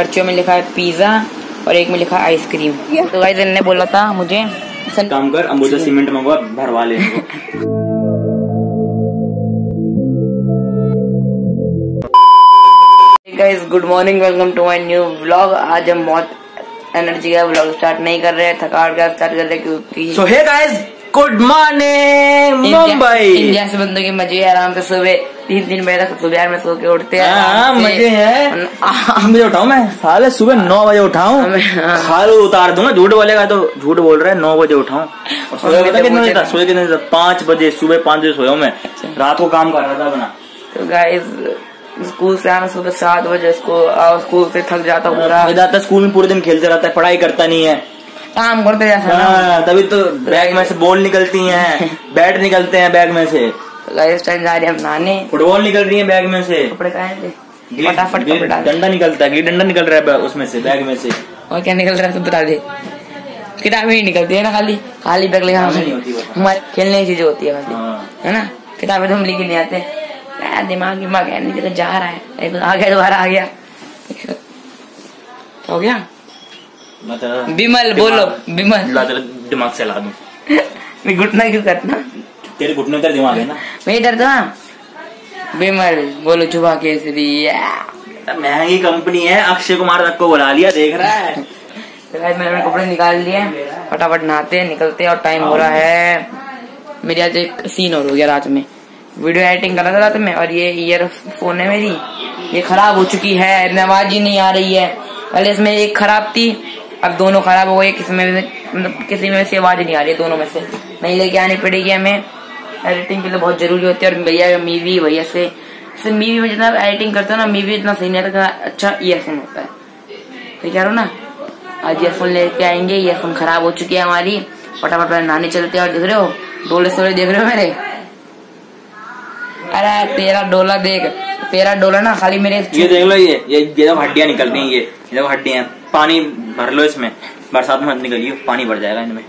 पर्चियों में लिखा है पिज्जा और एक में लिखा है आइसक्रीम तो गाइस ने बोला था मुझे काम कर अंबुजा सीमेंट मंगवा भरवा ले guys good morning welcome to my new vlog आज हम बहुत एनर्जी का व्लॉग स्टार्ट नहीं कर रहे थकावट का स्टार्ट कर रहे क्योंकि so hey guys good morning Mumbai India से बंदों के मज़े आराम से सुबह तीन तीन बजे तक सुबह में सो के उठते हैं हाँ, मज़े हैं। बजे उठाऊ मैं साले सुबह नौ बजे उठाऊ। हाँ। खालू उतार दूँगा झूठ बोलेगा तो झूठ बोल रहा है नौ बजे उठाऊ। सुबह कितने बजे कितने बजे पाँच बजे सुबह पाँच बजे सोया हूँ मैं। रात को काम कर रहा था अपना। तो गाइस स्कूल से आना सुबह सात बजे इसको स्कूल से थक जाता हूँ जाता स्कूल में पूरे दिन खेलते रहता है पढ़ाई करता नहीं है। काम करते जाता है हाँ, तभी तो बैग में से बॉल निकलती है। बैट निकलते हैं बैग में से। तो गाइस टाइम जा रहे हैं हम नहाने फुटबॉल निकल रही है बैग में से। कपड़े कहाँ फटाफट। डंडा निकलता है डंडा निकल रहा है उसमें से बैग में से। और क्या निकल रहा है तो बता दे। किताबें ही निकलती है ना खाली? खाली बैग लेकर किताबें नहीं होती हमारे खेलने की चीज़ें होती है खाली। हाँ। है ना? किताबें तो हम लेके नहीं आते। दिमाग दिमाग है नहीं जा रहा है। आ गया दोबारा आ गया। हो गया? मतलब बिमल बोलो बिमल ला तेरा दिमाग से ला दूँ मैं घुटना क्यों करना तेरे घुटने तेरा दिमाग है ना? मैं इधर था बिमल बोलो चुबा केसरी महँगी कंपनी है। अक्षय कुमार तक को बुला लिया देख रहा है। तो मैंने कपड़े निकाल लिए। फटाफट नहाते हैं निकलते और टाइम हो रहा है। मेरी आज एक सीन और हो गया रात में। वीडियो एडिटिंग कर रहा था रात में और ये ईयर फ़ोन है मेरी। ये खराब हो चुकी है आवाज़ ही नहीं आ रही है। पहले इसमें एक खराब थी अब दोनों खराब हो गए, किसी में मतलब किसी में से आवाज़ नहीं आ रही दोनों में से। नहीं लेके आनी पड़ेगी हमें। एडिटिंग के लिए बहुत ज़रूरी होती है और भैया मीवी भैया से। मीवी में जितना एडिटिंग करते हो ना, मीवी इतना सही नहीं आता अच्छा ईयरफोन होता है। तो कह रहा हूँ ना, आज ईयरफोन लेके आएँगे ईयरफोन खराब हो चुकी है हमारी। फटाफट पहले नहाने चलते हैं और देख रहे हो, डोले सोले देख रहे हो मेरे? अरे तेरा डोला देख, तेरा डोला ना खाली मेरे ये देख लो ये ये हड्डियाँ निकल रही हैं, ये हड्डियाँ। पानी भर लो इसमें। बरसात में मत निकलिए पानी भर जाएगा इनमें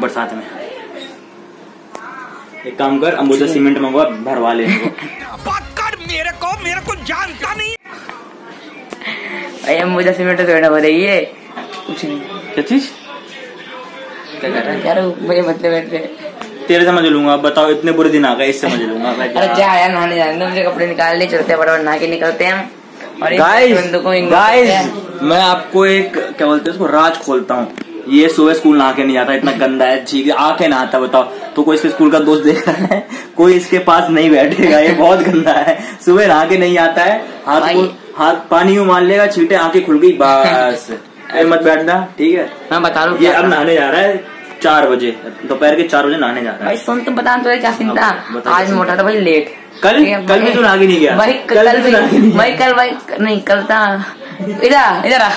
बरसात में। एक काम कर अंबुजा सीमेंट मंगवा भरवा ले मेरे को मेरे को जानता नहीं। अरे मुझे सीमेंट से हो रही है कुछ नहीं। क्या चीज़? क्या कर रहा है? यार मुझे मतलब बैठ तेरे समझ लूँगा बताओ इतने बुरे दिन आ गए इससे समझ लूँगा अरे जा यार नहाने जाने दो, मुझे कपड़े निकाल ले चलते हैं फटाफट नहा के निकलते हैं गाइस मैं आपको एक क्या बोलते हैं उसको राज खोलता हूँ। ये सुबह स्कूल नहा के नहीं जाता इतना गंदा है ठीक है आके नहाता बताओ। तो कोई इसके स्कूल का दोस्त देख रहा है? कोई इसके पास नहीं बैठेगा ये बहुत गंदा है। सुबह नहा के नहीं आता है हाथ को हाथ पानी में मान लेगा छीटे आँखें खुल गई बस। ए, मत बैठना ठीक है? मैं बता रहा हूँ ये अब नहाने जा रहा है चार बजे। दोपहर के चार बजे नहाने जा रहा भाई है सुन तुम बता तो क्या बता आज मोटा था भाई लेट कल- कल भी तू आगे नहीं गया। भाई कल भी तू भाई कल भाई नहीं कल था। इधर इधर आ।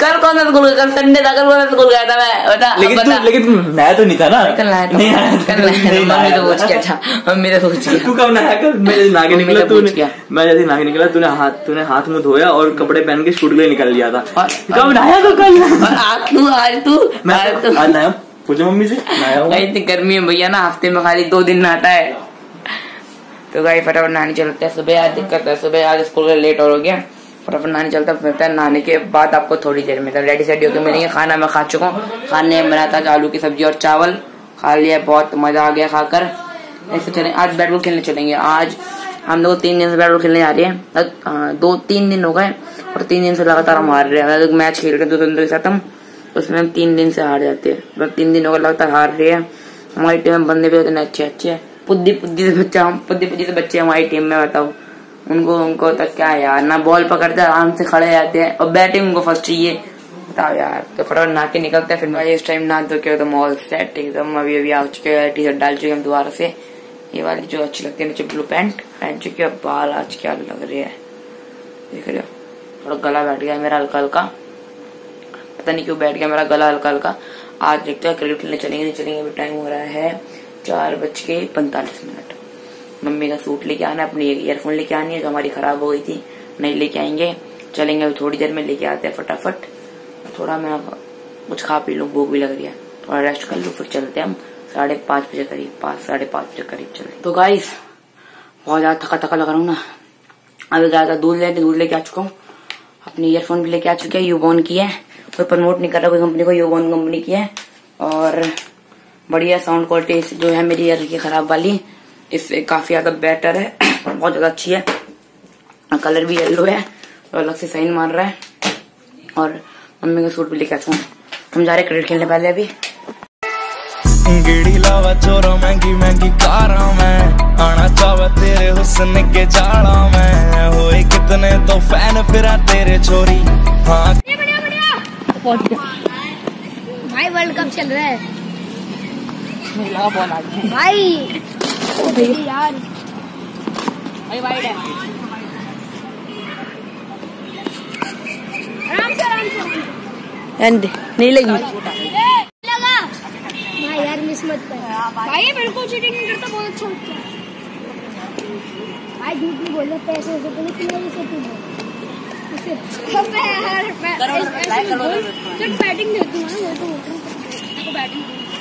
कल कौन सा स्कूल कल संडे था कल कौन सा स्कूल गया था मैं? बता लेकिन बता। तू लेकिन तू नहाया तो नहीं था ना? कल नहाया था नहीं नहाया कल नहाया था नहीं मम्मी तो पूछ। गया था। मम्मी तो पूछ गया। तू कब नहाया? कल मैं जैसे मम्मी निकला ने तूने मैं जैसे के निकला तूने हाथ तूने हाथ मुँह धोया और कपड़े पहन के स्कूल के लिए निकल लिया था। कब नहाया तो कल? और आज तू आज तू मैं आज तू नहाया पूछो मम्मी से। नहाया हूँ। इतनी गर्मी है भैया ना हफ़्ते में खाली दो दिन नहाता है। तो गाई फटाफट नहाने चलते हैं। सुबह आज दिक्कत है। सुबह आज स्कूल का लेट और हो गया। फटाफट नहाने चलता फिरता है। नहाने के बाद आपको थोड़ी देर में रेडी सेडी होकर मिलेंगे। खाना मैं खा चुका हूँ। खाने में बना था आलू की सब्ज़ी और चावल। खा लिया, बहुत मज़ा आ गया खाकर। ऐसे चले। आज बैट बॉल खेलने चलेंगे। आज हम लोग तीन दिन से बैट बॉल खेलने जा रहे हैं। दो, तीन दिन हो गए और तीन दिन से लगातार हम हार रहे हैं। मैच खेल रहे हैं दूसरे के साथ हम उसमें हम तीन दिन से हार जाते हैं। मतलब तीन दिन हो गए लगातार हार रहे हैं। हमारी टीम बंदे भी उतने अच्छे अच्छे हैं। पुद्दी पुद्दी से बच्चा हम पुद्दी पुद्दी से बच्चे हमारी टीम में, बताओ। उनको उनको तक क्या यार, ना बॉल पकड़ते, आराम से खड़े जाते हैं, और बैटिंग उनको फ़र्स्ट चाहिए। बताओ यार तो फटाफट नहा के निकलते हैं, फिर भाई इस टाइम नहा धो के तो मॉल सेट एकदम अभी अभी आ चुके हैं टी शर्ट डाल चुके हम दोबारा से। ये वाली जो अच्छी लगती है, नीचे ब्लू पैंट पहन चुके हैं बाल आज क्या लग रही है। देख रहे हो, थोड़ा गला बैठ गया मेरा हल्का हल्का। पता नहीं क्यों बैठ गया मेरा गला हल्का हल्का। आज देखते हैं क्रिकेट खेलने चलेंगे, नहीं चलेंगे, अभी टाइम हो रहा है। चार बज के पैंतालीस मिनट। मम्मी का सूट लेके आना, अपनी ईयरफोन लेके आनी है जो हमारी खराब हो गई थी। नहीं लेके आएँगे। चलेंगे थोड़ी देर में लेके आते हैं फटाफट। थोड़ा मैं कुछ खा पी लूँ, भूख भी लग रही है। थोड़ा रेस्ट कर लूँ, फिर चलते हम। साढ़े पाँच बजे करीब, पाँच, साढ़े पाँच बजे करीब चलते तो गाइस बहुत ज़्यादा थका थका लग रहा हूँ ना। अभी ज़्यादा दूध लेके दूध लेके आ चुका हूँ। अपनी ईयरफोन भी लेके आ चुके हैं यूबॉन की है। कोई प्रमोट नहीं कर रहा, कोई कंपनी को यूबॉन कंपनी की है। और बढ़िया साउंड क्वालिटी जो है मेरी ईयर की खराब वाली इससे काफ़ी ज़्यादा बेटर है बहुत ज़्यादा अच्छी है। कलर भी येलो है और अलग से साइन मार रहा है। और मम्मी का सूट भी लेके हूँ। हम जा रहे क्रिकेट खेलने पहले अभी। गिड़ी लावा चोरा महँगी महँगी कारा मैं। आना चावा तेरे हुस्न के जाड़ा मैं। होए कितने तो फ़ैन फिरा तेरे छोरी हाँ। भाई वर्ल्ड कप चल रहा है। भाई ओ भाई। यार भाई वाइड है आराम से आराम से। एंड नहीं लगी। लगा। भाई यार मिस मत कर। भाई मेरे को चीटिंग नहीं करता बहुत अच्छा लगता है। भाई झूठ नहीं बोल रहा पैसे वैसे तो नहीं किया जैसे तू बोल। अबे यार मैं ऐसे बोल। जब बैटिंग देती हूँ ना वो तो हूँ। मेरे को बैटिंग करते ना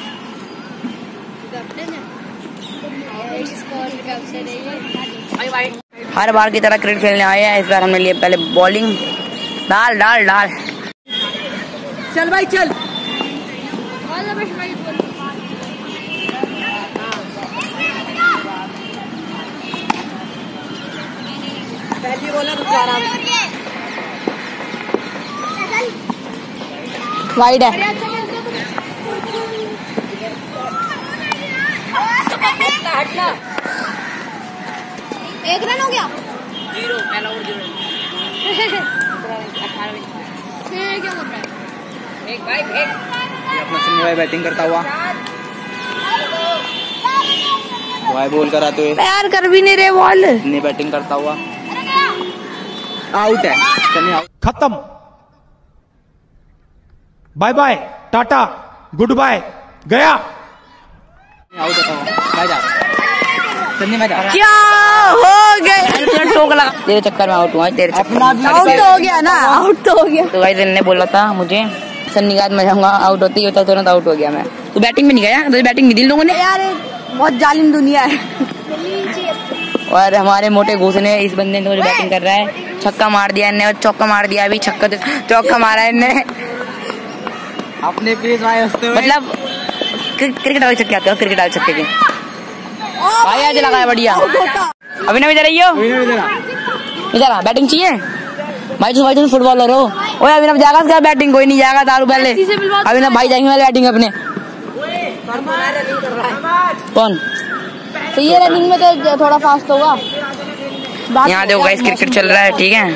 स्कोर कब से नहीं है हर बार की तरह क्रिकेट खेलने आए हैं। इस बार हमने लिए पहले बॉलिंग डाल डाल डाल। चल भाई, चल। वाइड है। एक रन हो गया। ज़ीरो पहला और ज़ीरो क्या बोल रहा है एक भाई एक। अपना सुन भाई बैटिंग करता हुआ। भाई बोल कर आते हुए। यार कर भी नहीं रहे बॉल ने बैटिंग करता हुआ। आउट है खत्म। Bye bye tata good bye गया आउट होता हुआ मैं जा सन्नी मैं जा क्या हो गए टोक लगा तेरे चक्कर में आउट हुआ तेरे चक्कर आउट तो हो गया ना? आउट तो हो गया। तो भाई ने बोला था मुझे सन्नी के मैं जाऊँगा आउट होती होता तुरंत आउट हो गया मैं। तू बैटिंग में नहीं गया? तो बैटिंग नहीं दी लोगों ने? यार बहुत जालिम दुनिया है। और हमारे मोटे घूस ने इस बंदे ने बैटिंग कर रहा है। छक्का मार दिया इनने और चौका मार दिया अभी छक्का चौका मारा इनने। अपने पेज आए हँसते मतलब क्रिकेट वाले छक्के आते हो क्रिकेट वाले छक्के के भाई आज लगा है बढ़िया। अभी ना इधर आइयो। इधर आ बैटिंग चाहिए? भाई तू भाई तू फुटबॉलर हो। ओए अभिनव जाएगा क्या बैटिंग कोई नहीं जाएगा दारू पहले। अभिनव भाई जाएँगे वाले बैटिंग अपने। कौन? तो ये रनिंग में तो थोड़ा फास्ट होगा। यहाँ देखो गाइस क्रिकेट चल रहा है ठीक है?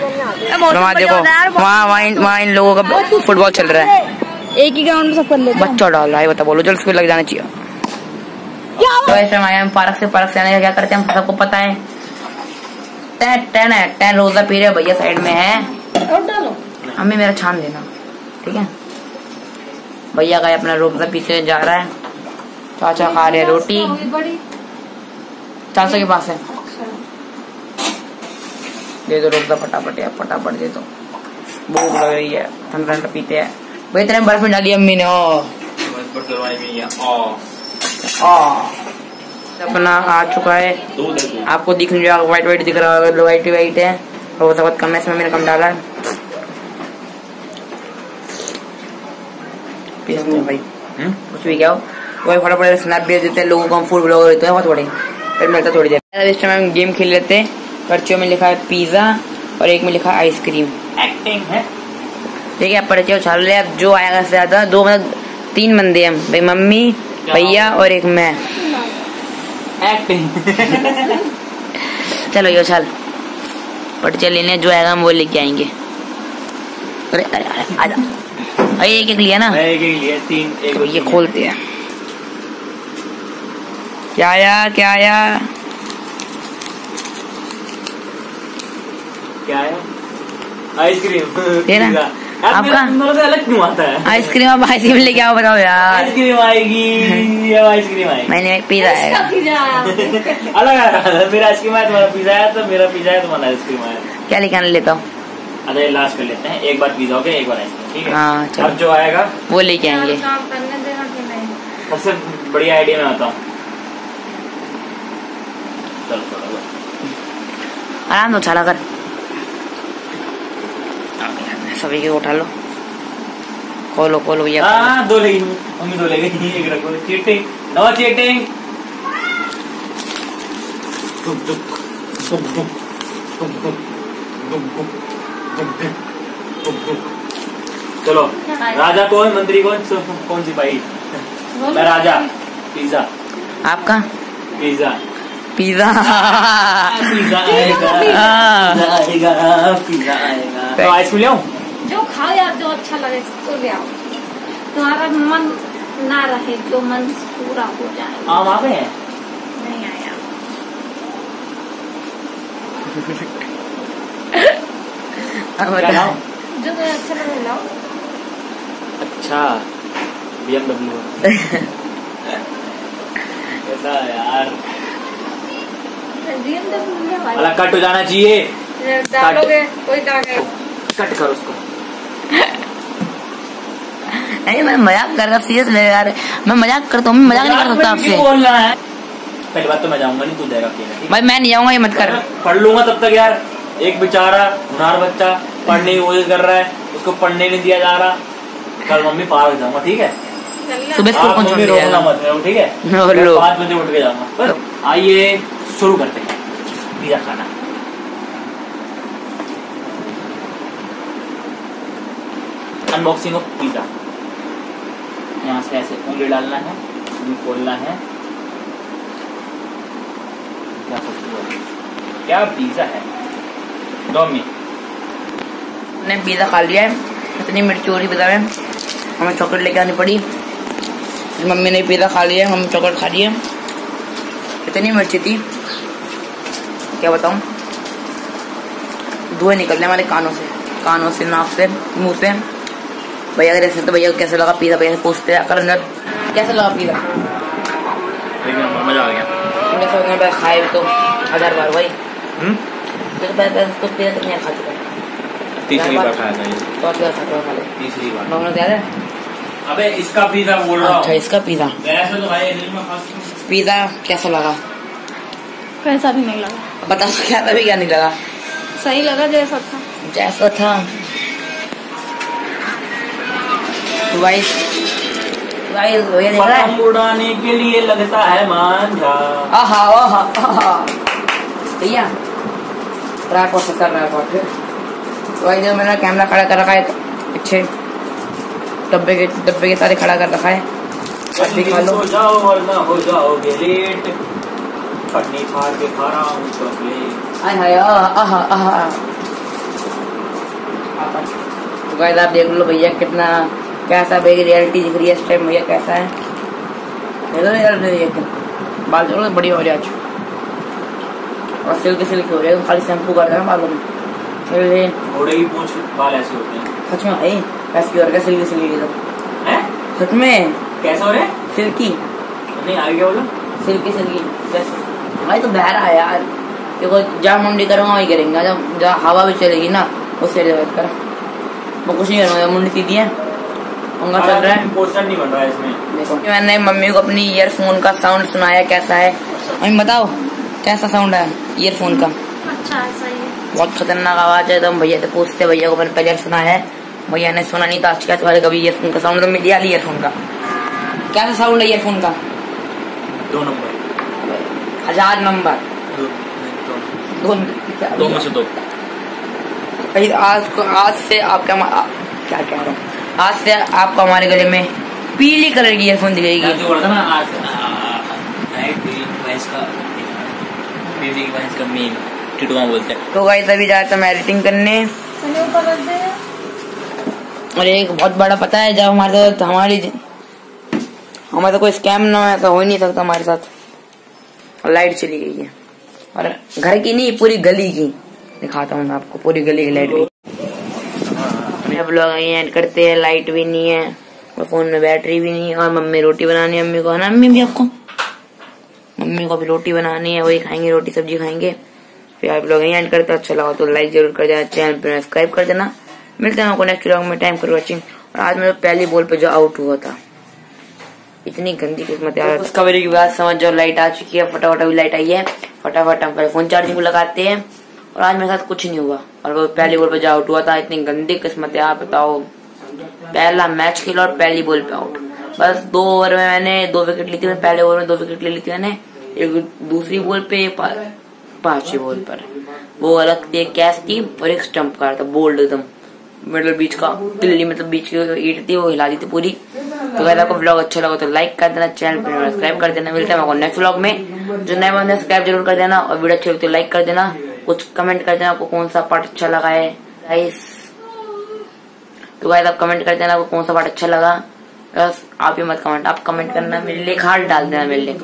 वहाँ देखो वहाँ वहाँ इन लोगों का फुटबॉल चल रहा है। एक ही ग्राउंड में सब कर लेते हैं। बच्चा डाल रहा है बता बोलो जल्द स्कूल लग जाना चाहिए। तो ऐसे हम पार्क से पार्क से आने का क्या करते हैं हम सबको पता है। टेन टेन है टेन रोजा पी रहे भैया साइड में है। और हमें मेरा छान देना ठीक है? भैया का अपना रोजा पीछे जा रहा है। चाचा खा रहे हैं रोटी। चाचा के पास है। दे दो रोजा फटाफट यार फटाफट दे दो। भूख लग रही है ठंडा ठंडा पीते हैं। भाई तेरे बर्फ़ में डाली अम्मी ने ओ आ। अपना आ चुका है। आपको दिख नहीं रहा व्हाइट व्हाइट दिख रहा होगा व्हाइट व्हाइट है। और वो बहुत कम है इसमें मैंने कम डाला। है भाई। कुछ भी क्या हो कोई फटाफट स्नैप भेज देते हैं लोगों को हम फ़ूड ब्लॉगर होते हैं बहुत बड़े। फिर मिलता थोड़ी देर। इस टाइम हम गेम खेल लेते हैं। पर्चियों में लिखा है पिज्जा और एक में लिखा है आइसक्रीम एक्टिंग है। ठीक है पर्चियों चल रहे अब जो आएगा से ज़्यादा दो मतलब तीन बंदे हम भाई मम्मी भैया और एक मैं। एक्टिंग चलो यो चल पर्चे लेने जो आएगा हम वो लेके आएँगे। अरे अरे अरे आजा। अरे एक एक लिया ना? एक एक लिए तीन एक तो ये खोलते हैं। क्या आया क्या आया? क्या है आइसक्रीम ना। यार, आपका? तो अलग क्यों आता है? आइसक्रीम अब आइसक्रीम लेके आओ बताओ यार। आइसक्रीम आएगी आइसक्रीम आएगी। मैंने पिज्जा आएगा अलग आ रहा मेरा आइसक्रीम आया तुम्हारा पिज्जा आया तो मेरा पिज्जा है तुम्हारा आइसक्रीम आया। क्या लेके लेता हूँ? अरे लास्ट कर लेते हैं। एक बार पिज्जा हो गया एक बार आइसक्रीम ठीक है? हाँ, चलो। अब जो आएगा वो लेके आएँगे। सबसे बढ़िया आइडिया मैं बताऊँ। चलो चलो आराम से उछाला कर। सभी के उठा लो खोलो खोलो भैया हाँ दो ले मम्मी दो ले गई एक रखो चीटिंग नो चीटिंग चलो राजा कौन मंत्री कौन कौन सिपाही मैं राजा पिज्जा आपका पिज्जा पिज्जा पिज्जा आएगा हाँ। पिज्जा आएगा पिज्जा आएगा तो आइसक्रीम ले खाओ यार जो अच्छा लगे तो ले आओ। तुम्हारा मन ना रहे जो मन पूरा हो जाए। आम आ गए हैं? नहीं आया। जो तुम्हें अच्छा लगे लाओ। अच्छा बीएमडब्ल्यू कैसा यार। भाई कट हो जाना चाहिए। कट करो उसको। नहीं मैं मज़ाक कर रहा सीरियस ले यार। मैं मज़ाक करता हूँ मैं मज़ाक नहीं कर सकता आपसे। पहली बात तो मैं जाऊँगा नहीं तू जाएगा है? भाई मैं नहीं जाऊँगा ये मत कर। पढ़ लूँगा तब तक यार। एक बेचारा हुनार बच्चा पढ़ने की कोशिश कर रहा है उसको पढ़ने नहीं दिया जा रहा। कल मम्मी पार्क जाऊँगा ठीक है? सुबह स्कूल रोकना मत ठीक है। पाँच बजे उठ के जाऊँगा। बस आइए शुरू करते हैं। पिज्जा खाना। अनबॉक्सिंग ऑफ़ पिज्जा यहाँ से ऐसे उंगली डालना है खोलना है। क्या क्या पिज्जा है? डोमी ने पिज्जा खा लिया है, इतनी मिर्ची हो रही पिज्जा में। हमें चॉकलेट लेके आनी पड़ी। फिर मम्मी ने पिज्जा खा लिया हम चॉकलेट खा लिए। इतनी मिर्ची थी। क्या बताऊँ? धुएँ निकल रहे हमारे कानों से कानों से, नाक से, मुँह से। भैया अगर ऐसे तो भैया कैसे लगा पिज्जा भैया से पूछते हैं अंदर कैसे लगा पिज्जा मज़ा आ गया खाए तो हज़ार बार भाई मैं मैं तो पिज्जा कितने खा चुका तीसरी बार खाया था ये तो क्या खा चुका खा ले तीसरी बार नॉर्मल क्या है अबे इसका पिज्जा बोल रहा अच्छा हूँ इसका पिज्जा वैसे तो भाई में खास पिज्जा कैसा लगा कैसा भी नहीं लगा बता क्या तभी क्या नहीं लगा सही लगा जैसा था जैसा था वाइस पतंग उड़ाने के लिए लगता है मांझा। आहा आहा आहा। भैया ट्रैक और कर रहा है बहुत मैंने कैमरा खड़ा कर रखा है पीछे। डब्बे के डब्बे के सारे खड़ा कर रखा है। खा लो। हो जाओ वरना हो जाओगे लेट पन्नी के खा रहा हूँ चॉकलेट आय हाय आहा आहा आहा। तो गाइस आप देख लो भैया कितना कैसा भैया रियलिटी दिख रही है इस टाइम भैया कैसा है? लो रियलिटी बाल चलो बड़ी हो रही है आज। और सिल्क सिल्क हो रही है खाली शैम्पू कर देना बालों में। घोड़े की पूंछ बाल ऐसे होते हैं। सच में भाई ऐसी हो रहा है सिल्की सिल्की तो? हैं? सच में। कैसे हो रहे सिल्की। नहीं आगे क्या बोलो? सिल्की सिल्की भाई तो है यार। देखो जहाँ मुंडी करूँगा वही करेंगे। जब जहाँ हवा भी चलेगी ना उससे कर। वो कुछ नहीं करूँगा मुंडी सीधी है। उनका चल रहा है। पोस्टर नहीं बन रहा है इसमें। मैंने मम्मी को अपनी ईयरफोन का साउंड सुनाया कैसा है। मम्मी बताओ कैसा साउंड है ईयरफोन का? अच्छा है सही है। बहुत खतरनाक आवाज़ है तो हम भैया से पूछते भैया को मैंने पहले सुना है। भैया ने सुना नहीं था आज क्या तुम्हारे कभी ईयरफोन का साउंड तो गया ईयरफोन का। कैसा साउंड है ईयरफोन का? दो नंबर। हज़ार नंबर। दो दो। दो में से दो। आज को आज से आपका क्या कह रहा हूँ? आज से आपको हमारे गले में पीली कलर की ईयरफोन दी जाएगी बोला था ना आज नाइट भैंस का बेबी की भैंस का मेन टिटुआ बोलते हैं। तो गाइस अभी जाता मैं एडिटिंग करने। और एक बहुत बड़ा पता है जब हमारे साथ हमारी हमारे कोई स्कैम ना है तो हो ही नहीं सकता हमारे साथ। लाइट चली गई है। और घर की नहीं पूरी गली की। दिखाता हूँ मैं आपको पूरी गली की लाइट गई। सब लोग एंड करते हैं लाइट भी नहीं है, और फ़ोन में बैटरी भी नहीं है और मम्मी रोटी बनानी है, मम्मी को, है ना मम्मी भी आपको? मम्मी को भी रोटी बनानी है, वही खाएँगे, रोटी सब्ज़ी खाएँगे। फिर आप लोग यही एंड करते अच्छा लगा तो लाइक ज़रूर कर देना चैनल पर सब्सक्राइब कर देना। मिलते हैं आपको नेक्स्ट व्लॉग में टाइम फॉर वॉचिंग और आज मेरे पहली बॉल पे जो आउट हुआ था, इतनी गंदी किस्मत यार डिस्कवरी की बात समझ जाओ लाइट आ चुकी है, फटाफट अभी लाइट आई है। फटाफट हम पहले फ़ोन चार्जिंग को लगाते हैं। और आज मेरे साथ कुछ नहीं हुआ। और वो पहली बॉल पे जो आउट हुआ था, इतनी गंदी किस्मत है, आप बताओ। पहला मैच खेला और पहली बॉल पे आउट बस दो ओवर में मैंने दो विकेट ली थी पहले ओवर में दो विकेट ले ली थी मैंने। एक दूसरी बॉल पे पांचवी बॉल पर। वो अलग थी, एक कैच थी और एक स्टंप कार था बोल्ड एकदम। मिडल बीच का तिल्ली मतलब बीच की ईट थी, वो हिला दी थी पूरी। तो अगर आपको ब्लॉग अच्छा लगा तो लाइक कर देना चैनल पर सब्सक्राइब कर देना। मिलते हैं आपको नेक्स्ट ब्लॉग में। जो नए बंदे सब्सक्राइब ज़रूर कर देना और वीडियो अच्छी लगी तो लाइक कर देना। कुछ कमेंट कर देना आपको कौन सा पार्ट अच्छा लगा है गाइस तो गाइस आप कमेंट कर देना आपको कौन सा पार्ट अच्छा लगा? बस आप ही मत कमेंट आप कमेंट करना, मेरे लिए हाथ डाल देना मेरे लिए।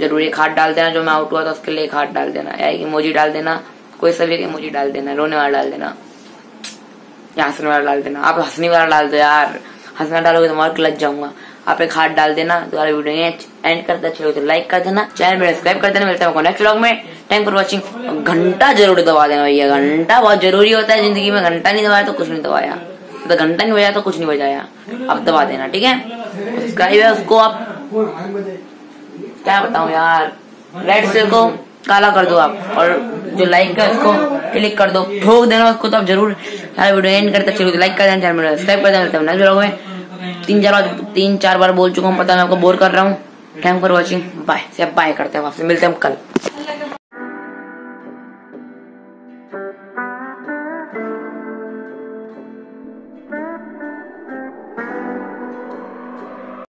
ज़रूर हाथ डाल देना, जो मैं आउट हुआ था, उसके लिए हाथ डाल देना। या एक इमोजी डाल देना, कोई सा भी एक इमोजी डाल देना, रोने वाला डाल देना। या हंसने वाला डाल देना। आप हंसने वाला डाल दो यार। हंसना डालोगे तो के लग जाऊँगा। आप एक हाथ डाल देना तुम्हारा वीडियो एंड करता चलो तो लाइक कर देना चैनल में सब्सक्राइब कर देना, मिलता है नेक्स्ट व्लॉग में। थैंक फॉर वॉचिंग घंटा ज़रूर दबा देना भैया, घंटा बहुत ज़रूरी होता है ज़िंदगी में, घंटा नहीं दबाया तो कुछ नहीं दबाया। तो घंटा नहीं बजाया तो कुछ नहीं बजाया। अब दबा देना, ठीक है? सब्सक्राइब है उसको आप। क्या बताऊँ यार? रेड से को काला कर दो आप, और जो लाइक है उसको क्लिक कर दो। ठोक देना उसको तो आप ज़रूर यार वीडियो एंड करते चलो लाइक कर देना चैनल सब्सक्राइब कर देना तीन, चार बार, तीन, चार बार बोल चुका हूँ, पता मैं आपको बोर कर रहा हूँ। थैंक फॉर वॉचिंग बाय से बाय करते हैं आपसे मिलते हैं कल।